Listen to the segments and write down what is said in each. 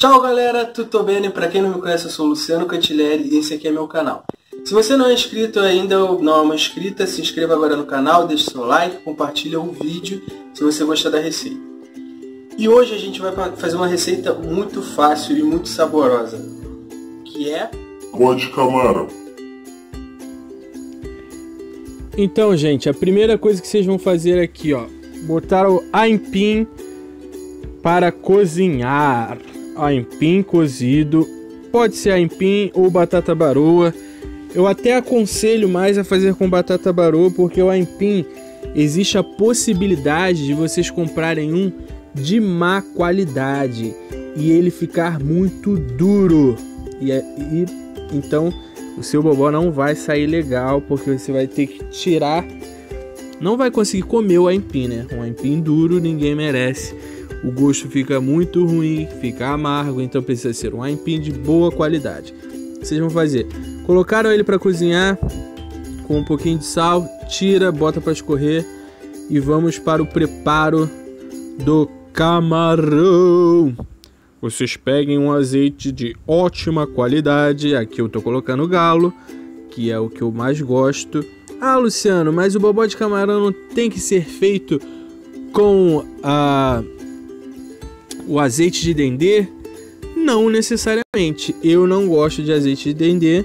Ciao galera, tudo bem? Para quem não me conhece, eu sou o Luciano Cantilleri e esse aqui é meu canal. Se você não é inscrito ainda ou não é uma inscrita, se inscreva agora no canal, deixe seu like, compartilha o vídeo se você gostar da receita. E hoje a gente vai fazer uma receita muito fácil e muito saborosa, que é... Pó de camarão. Então, gente, a primeira coisa que vocês vão fazer aqui, ó, botar o aipim para cozinhar. Aipim cozido, pode ser aipim ou batata baroa. Eu até aconselho mais a fazer com batata baroa, porque o aipim existe a possibilidade de vocês comprarem um de má qualidade e ele ficar muito duro. E, é, e então o seu bobó não vai sair legal, porque você vai ter que tirar. Não vai conseguir comer o aipim, né? Um aipim duro ninguém merece. O gosto fica muito ruim, fica amargo, então precisa ser um aipim de boa qualidade. Vocês vão fazer: colocaram ele para cozinhar com um pouquinho de sal, tira, bota para escorrer e vamos para o preparo do camarão. Vocês peguem um azeite de ótima qualidade. Aqui eu tô colocando galo, que é o que eu mais gosto. Ah, Luciano, mas o bobó de camarão não tem que ser feito com a o azeite de dendê? Não necessariamente. Eu não gosto de azeite de dendê.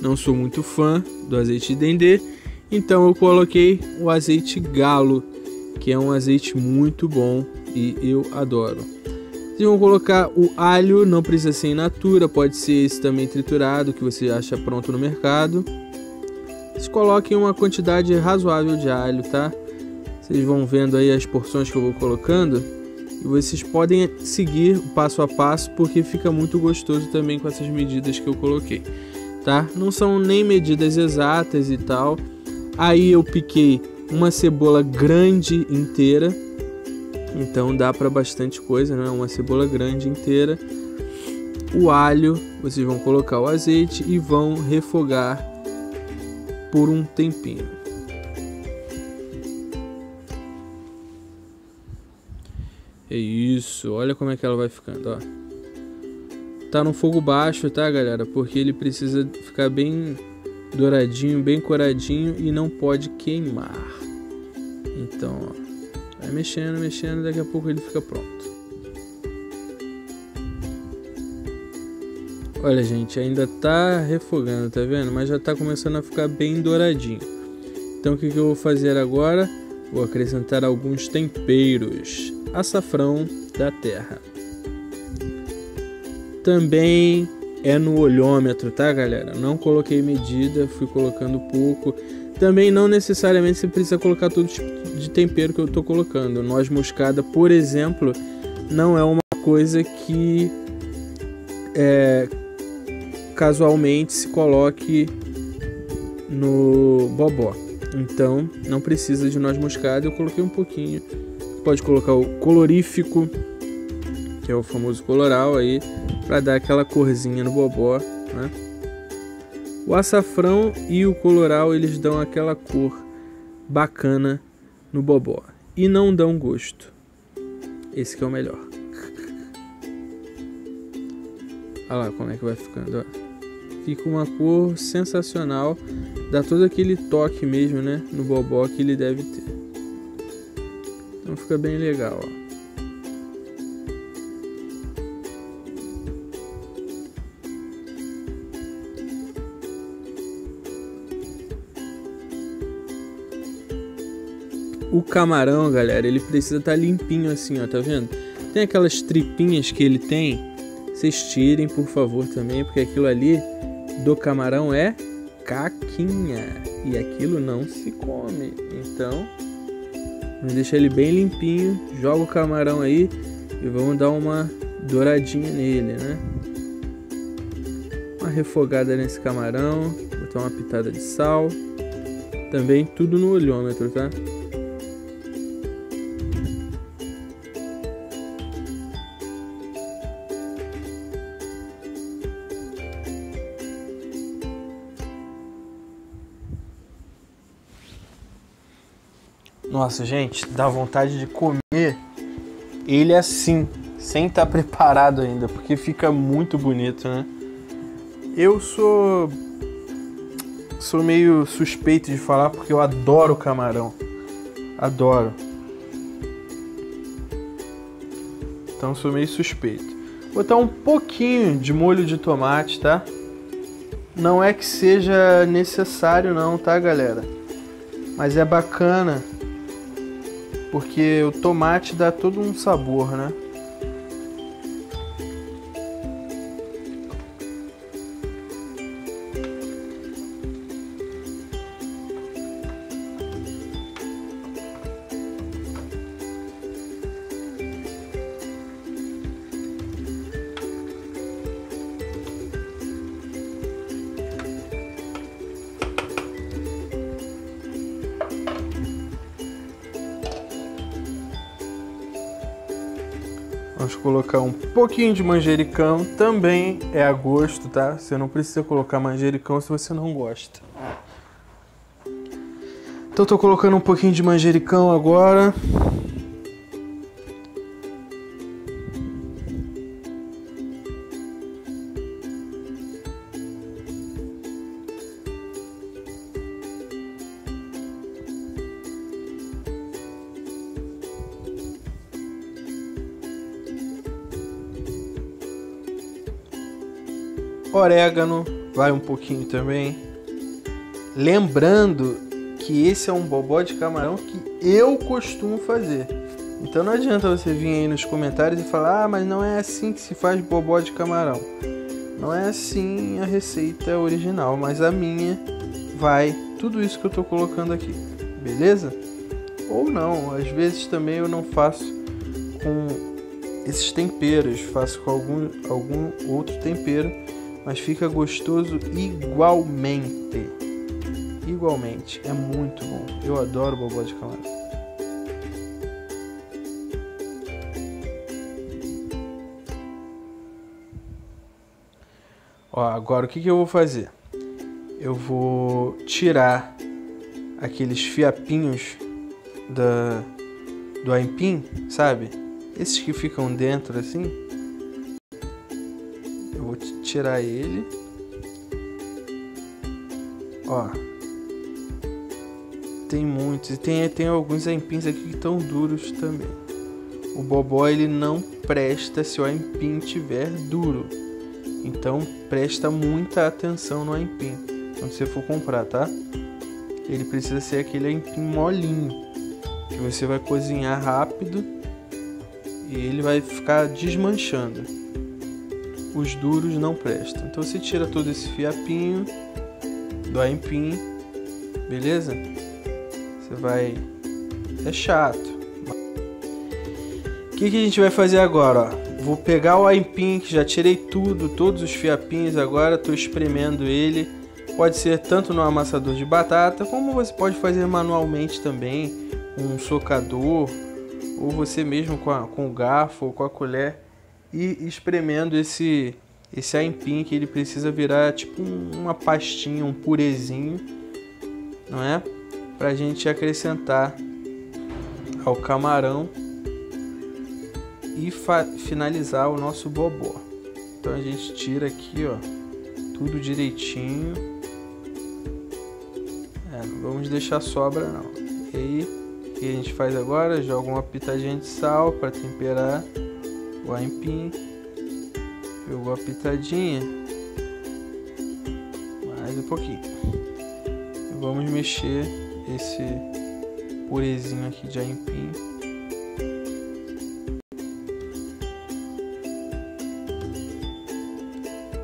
Não sou muito fã do azeite de dendê. Então eu coloquei o azeite galo, que é um azeite muito bom e eu adoro. Vocês vão colocar o alho, não precisa ser in natura, pode ser esse também triturado que você acha pronto no mercado. Vocês coloquem uma quantidade razoável de alho, tá? Vocês vão vendo aí as porções que eu vou colocando e vocês podem seguir passo a passo porque fica muito gostoso também com essas medidas que eu coloquei, tá? Não são nem medidas exatas e tal. Aí eu piquei uma cebola grande inteira então dá para bastante coisa, né? Uma cebola grande inteira. O alho, vocês vão colocar o azeite e vão refogar por um tempinho. É isso, olha como é que ela vai ficando, ó. Tá no fogo baixo, tá, galera? Porque ele precisa ficar bem douradinho, bem coradinho e não pode queimar. Então, ó. Vai mexendo, mexendo, daqui a pouco ele fica pronto. Olha, gente, ainda tá refogando, tá vendo? Mas já tá começando a ficar bem douradinho. Então o que, que eu vou fazer agora? Vou acrescentar alguns temperos. Açafrão da terra. Também é no olhômetro, tá, galera? Não coloquei medida, fui colocando pouco. Também não necessariamente você precisa colocar todo tipo de tempero que eu estou colocando. Noz moscada, por exemplo, não é uma coisa que é, casualmente se coloque no bobó. Então, não precisa de noz moscada. Eu coloquei um pouquinho. Pode colocar o colorífico, que é o famoso coloral aí, para dar aquela corzinha no bobó, né? O açafrão e o coloral eles dão aquela cor bacana no bobó e não dão gosto. Esse que é o melhor. Olha lá como é que vai ficando, ó. Fica uma cor sensacional, dá todo aquele toque mesmo, né, no bobó que ele deve ter. Então fica bem legal, ó. O camarão, galera, ele precisa estar tá limpinho assim, ó, tá vendo? Tem aquelas tripinhas que ele tem. Vocês tirem, por favor, também, porque aquilo ali do camarão é caquinha. E aquilo não se come. Então, vamos deixar ele bem limpinho. Joga o camarão aí e vamos dar uma douradinha nele, né? Uma refogada nesse camarão. Botar uma pitada de sal. Também tudo no olhômetro, tá? Nossa, gente, dá vontade de comer ele assim, sem estar tá preparado ainda, porque fica muito bonito, né? Eu sou sou meio suspeito de falar porque eu adoro camarão. Adoro. Então sou meio suspeito. Vou botar um pouquinho de molho de tomate, tá? Não é que seja necessário não, tá, galera? Mas é bacana porque o tomate dá todo um sabor, né? Colocar um pouquinho de manjericão, também é a gosto, tá? Você não precisa colocar manjericão se você não gosta. Então tô colocando um pouquinho de manjericão agora. Orégano, vai um pouquinho também. Lembrando que esse é um bobó de camarão que eu costumo fazer. Então não adianta você vir aí nos comentários e falar: "Ah, mas não é assim que se faz bobó de camarão". Não é assim a receita original, mas a minha vai tudo isso que eu tô colocando aqui. Beleza? Ou não, às vezes também eu não faço com esses temperos, faço com algum, algum outro tempero mas fica gostoso igualmente. Igualmente, é muito bom. Eu adoro bobó de camarão. Ó, agora o que, que eu vou fazer? Eu vou tirar aqueles fiapinhos da, do aipim, sabe? Esses que ficam dentro assim tirar ele. Ó. Tem muitos. E tem, tem alguns empins aqui que estão duros também. O bobó ele não presta se o aipim tiver duro. Então presta muita atenção no aipim quando você for comprar, tá? Ele precisa ser aquele aipim molinho que você vai cozinhar rápido e ele vai ficar desmanchando os duros não prestam. Então você tira todo esse fiapinho do aipim, beleza? Você vai. É chato. O que, que a gente vai fazer agora? Ó? Vou pegar o aipim que já tirei tudo, todos os fiapinhos agora, estou espremendo ele. Pode ser tanto no amassador de batata, como você pode fazer manualmente também, um socador, ou você mesmo com, com o garfo ou com a colher e espremendo esse esse aipim que ele precisa virar tipo uma pastinha, um purezinho, não é? Pra gente acrescentar ao camarão e finalizar o nosso bobó. Então a gente tira aqui, ó, tudo direitinho. É, não vamos deixar sobra não. E aí, o que a gente faz agora? Joga uma pitadinha de sal para temperar o aipim, jogou a pitadinha, mais um pouquinho. E vamos mexer esse purezinho aqui de aipim.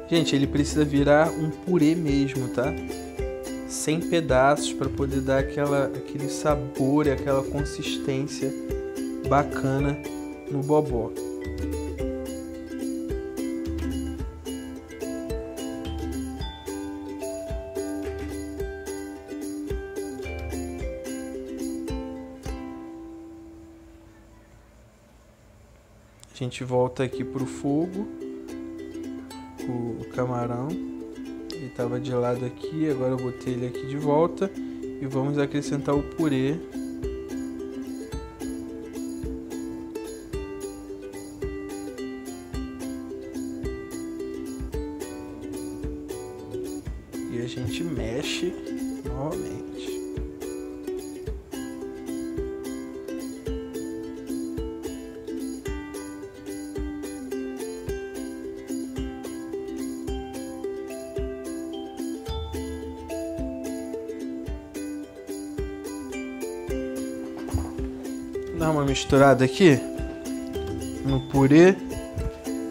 Gente, ele precisa virar um purê mesmo, tá? Sem pedaços para poder dar aquela, aquele sabor e aquela consistência bacana no bobó. a gente volta aqui pro fogo. O camarão. Ele tava de lado aqui, agora eu botei ele aqui de volta. E vamos acrescentar o purê. E a gente mexe novamente. Misturada aqui no purê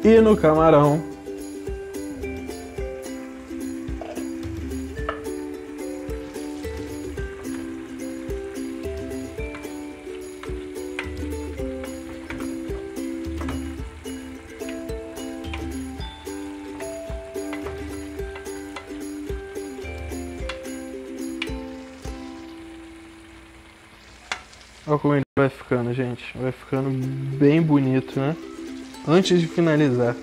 e no camarão. Vai ficando, gente. Vai ficando bem bonito, né? Antes de finalizar.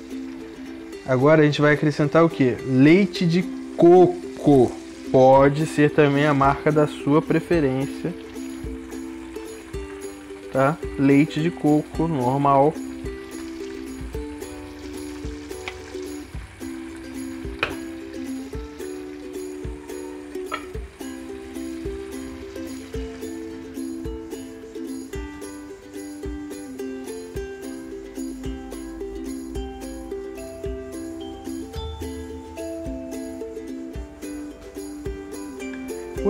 Agora a gente vai acrescentar o que? Leite de coco. Pode ser também a marca da sua preferência. Tá? Leite de coco normal.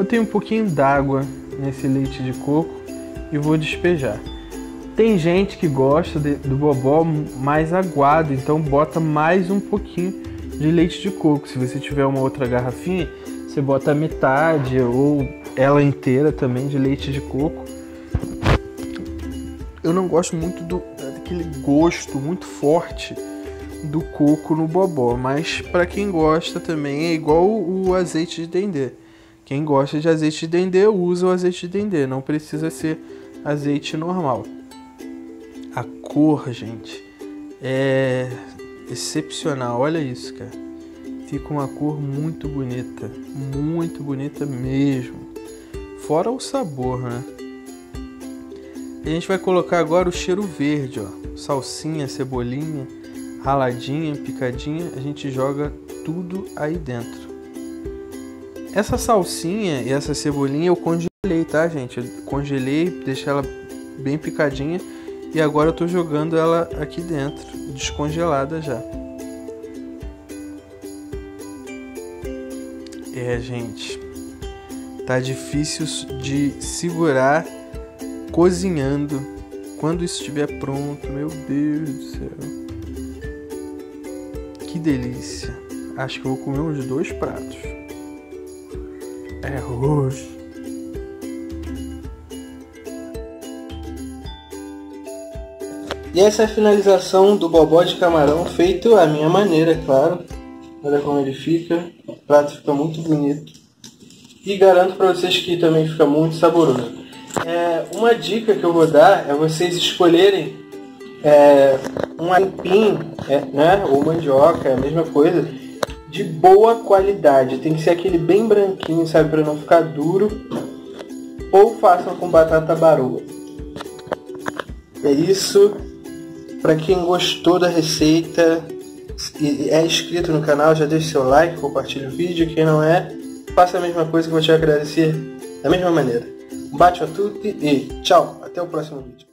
Botei um pouquinho d'água nesse leite de coco e vou despejar. Tem gente que gosta de, do bobó mais aguado, então bota mais um pouquinho de leite de coco. Se você tiver uma outra garrafinha, você bota metade ou ela inteira também de leite de coco. Eu não gosto muito do, daquele gosto muito forte do coco no bobó, mas para quem gosta também é igual o azeite de dendê. Quem gosta de azeite de dendê usa o azeite de dendê, não precisa ser azeite normal. A cor, gente, é excepcional. Olha isso, cara. Fica uma cor muito bonita, muito bonita mesmo. Fora o sabor, né? a gente vai colocar agora o cheiro verde, ó. Salsinha, cebolinha, raladinha, picadinha. A gente joga tudo aí dentro. Essa salsinha e essa cebolinha eu congelei, tá, gente? Eu congelei, deixei ela bem picadinha e agora eu tô jogando ela aqui dentro, descongelada já. É, gente, tá difícil de segurar cozinhando. Quando isso estiver pronto, meu Deus do céu. Que delícia. Acho que eu vou comer uns dois pratos. É hoje. E essa é a finalização do bobó de camarão, feito à minha maneira, claro. Olha como ele fica. O prato fica muito bonito. E garanto para vocês que também fica muito saboroso. É, uma dica que eu vou dar é vocês escolherem é, um aipim, é, né, ou mandioca, é a mesma coisa, de boa qualidade. Tem que ser aquele bem branquinho, sabe, para não ficar duro. Ou façam com batata baroa. É isso. Para quem gostou da receita e é inscrito no canal, já deixe seu like, compartilhe o vídeo. Quem não é, faça a mesma coisa que eu vou te agradecer da mesma maneira. Um bate a tutti e tchau. Até o próximo vídeo.